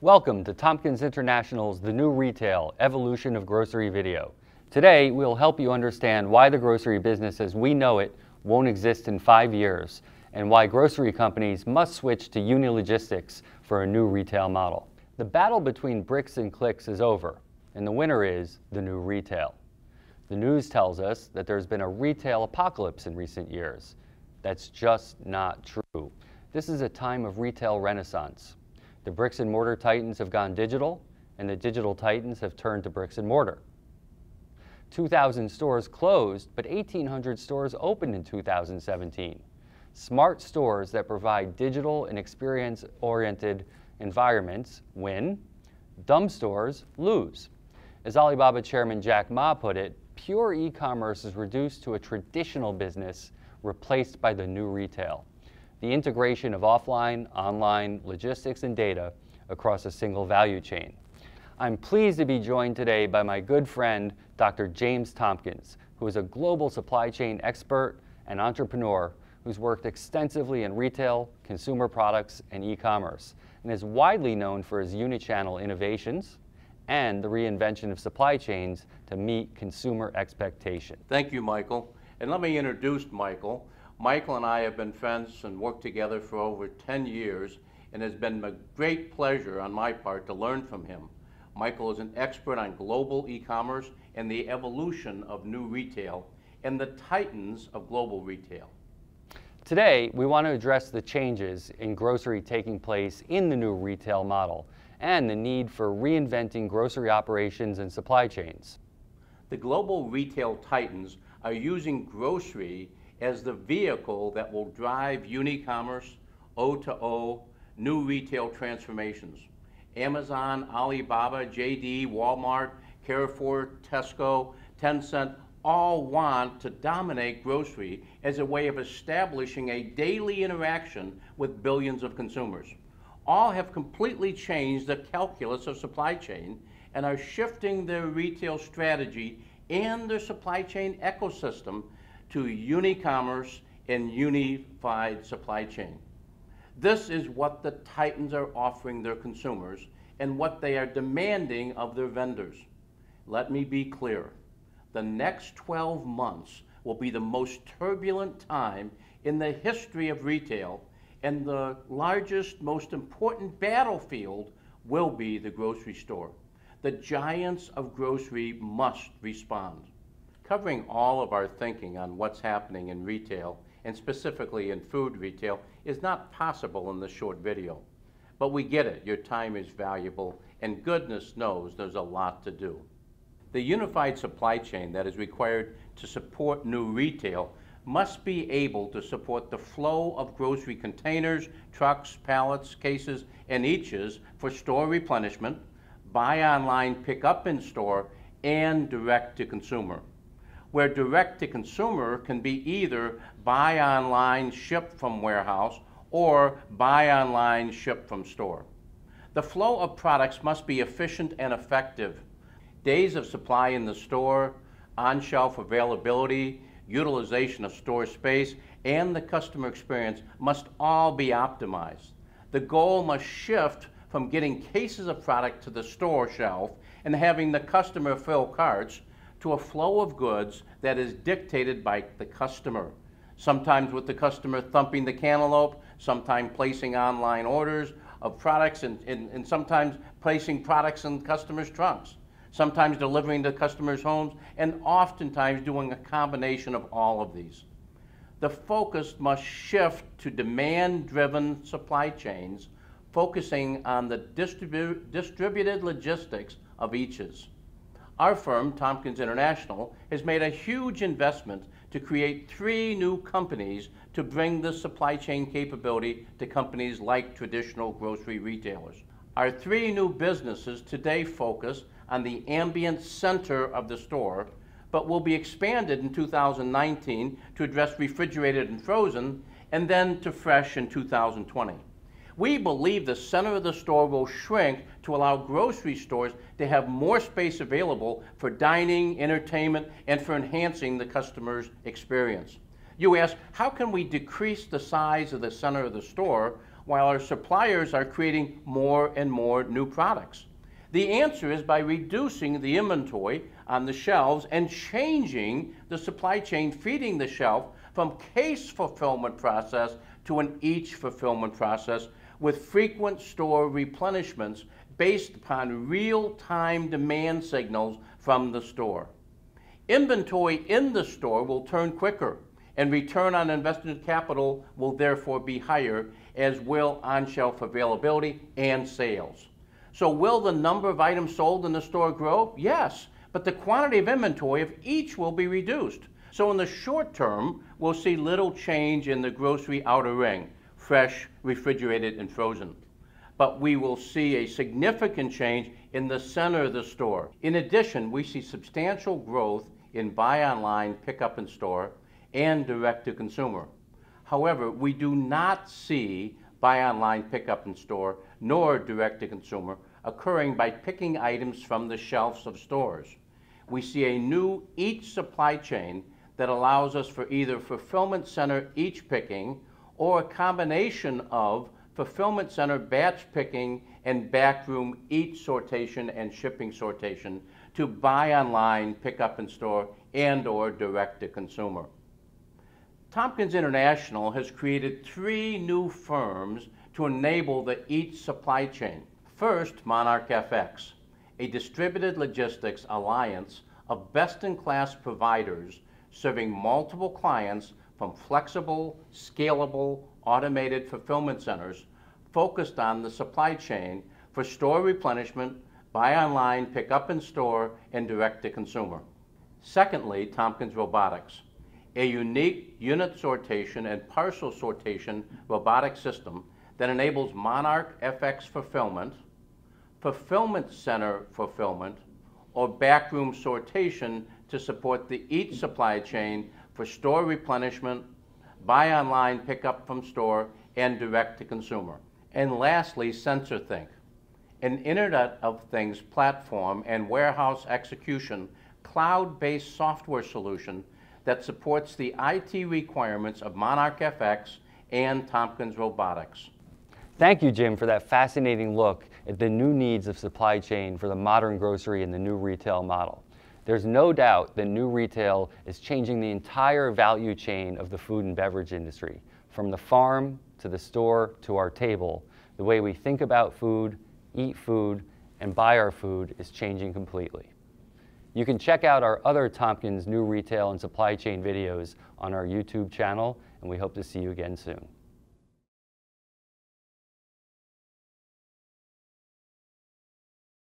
Welcome to Tompkins International's The New Retail Evolution of Grocery Video. Today, we'll help you understand why the grocery business as we know it won't exist in five years and why grocery companies must switch to Unilogistics for a new retail model. The battle between bricks and clicks is over, and the winner is the new retail. The news tells us that there's been a retail apocalypse in recent years. That's just not true. This is a time of retail renaissance. The bricks and mortar titans have gone digital, and the digital titans have turned to bricks and mortar. 2,000 stores closed, but 1,800 stores opened in 2017. Smart stores that provide digital and experience-oriented environments win, dumb stores lose. As Alibaba chairman Jack Ma put it, pure e-commerce is reduced to a traditional business replaced by the new retail. The integration of offline, online, logistics, and data across a single value chain. I'm pleased to be joined today by my good friend, Dr. James Tompkins, who is a global supply chain expert and entrepreneur who's worked extensively in retail, consumer products, and e-commerce, and is widely known for his unichannel innovations and the reinvention of supply chains to meet consumer expectation. Thank you, Michael. And let me introduce Michael. Michael and I have been friends and worked together for over 10 years, and it has been a great pleasure on my part to learn from him. Michael is an expert on global e-commerce and the evolution of new retail and the titans of global retail. Today, we want to address the changes in grocery taking place in the new retail model and the need for reinventing grocery operations and supply chains. The global retail titans are using grocery as the vehicle that will drive unicommerce, O2O, new retail transformations. Amazon, Alibaba, JD, Walmart, Carrefour, Tesco, Tencent all want to dominate grocery as a way of establishing a daily interaction with billions of consumers. All have completely changed the calculus of supply chain and are shifting their retail strategy and their supply chain ecosystem to unicommerce and unified supply chain. This is what the Titans are offering their consumers and what they are demanding of their vendors. Let me be clear. The next 12 months will be the most turbulent time in the history of retail, and the largest, most important battlefield will be the grocery store. The giants of grocery must respond. Covering all of our thinking on what's happening in retail, and specifically in food retail, is not possible in this short video. But we get it, your time is valuable, and goodness knows there's a lot to do. The unified supply chain that is required to support new retail must be able to support the flow of grocery containers, trucks, pallets, cases, and eaches for store replenishment, buy online, pick up in store, and direct to consumer where direct to consumer can be either buy online, ship from warehouse, or buy online, ship from store. The flow of products must be efficient and effective. Days of supply in the store, on-shelf availability, utilization of store space, and the customer experience must all be optimized. The goal must shift from getting cases of product to the store shelf and having the customer fill carts to a flow of goods that is dictated by the customer. Sometimes with the customer thumping the cantaloupe, sometimes placing online orders of products, and, and, and sometimes placing products in customers' trunks, sometimes delivering to customers' homes, and oftentimes doing a combination of all of these. The focus must shift to demand-driven supply chains, focusing on the distribu distributed logistics of eaches. Our firm, Tompkins International, has made a huge investment to create three new companies to bring this supply chain capability to companies like traditional grocery retailers. Our three new businesses today focus on the ambient center of the store, but will be expanded in 2019 to address refrigerated and frozen, and then to fresh in 2020. We believe the center of the store will shrink to allow grocery stores to have more space available for dining, entertainment, and for enhancing the customer's experience. You ask, how can we decrease the size of the center of the store while our suppliers are creating more and more new products? The answer is by reducing the inventory on the shelves and changing the supply chain feeding the shelf from case fulfillment process to an each fulfillment process with frequent store replenishments based upon real-time demand signals from the store. Inventory in the store will turn quicker and return on invested capital will therefore be higher as will on-shelf availability and sales. So will the number of items sold in the store grow? Yes, but the quantity of inventory of each will be reduced. So in the short term, we'll see little change in the grocery outer ring, fresh, refrigerated, and frozen. But we will see a significant change in the center of the store. In addition, we see substantial growth in buy online, pick up in store, and direct to consumer. However, we do not see buy online, pick up in store, nor direct to consumer occurring by picking items from the shelves of stores. We see a new each supply chain that allows us for either fulfillment center each picking or a combination of fulfillment center batch picking and backroom each sortation and shipping sortation to buy online, pick up in store, and or direct to consumer. Tompkins International has created three new firms to enable the each supply chain. First, Monarch FX, a distributed logistics alliance of best-in-class providers serving multiple clients from flexible, scalable, automated fulfillment centers focused on the supply chain for store replenishment, buy online, pick up in store, and direct to consumer. Secondly, Tompkins Robotics, a unique unit sortation and parcel sortation robotic system that enables Monarch FX fulfillment, fulfillment center fulfillment, or backroom sortation to support the each supply chain for store replenishment, buy online, pick up from store, and direct to consumer. And lastly, SensorThink, an Internet of Things platform and warehouse execution cloud-based software solution that supports the IT requirements of Monarch FX and Tompkins Robotics. Thank you, Jim, for that fascinating look at the new needs of supply chain for the modern grocery and the new retail model. There's no doubt that new retail is changing the entire value chain of the food and beverage industry, from the farm to the store to our table. The way we think about food, eat food, and buy our food is changing completely. You can check out our other Tompkins new retail and supply chain videos on our YouTube channel, and we hope to see you again soon.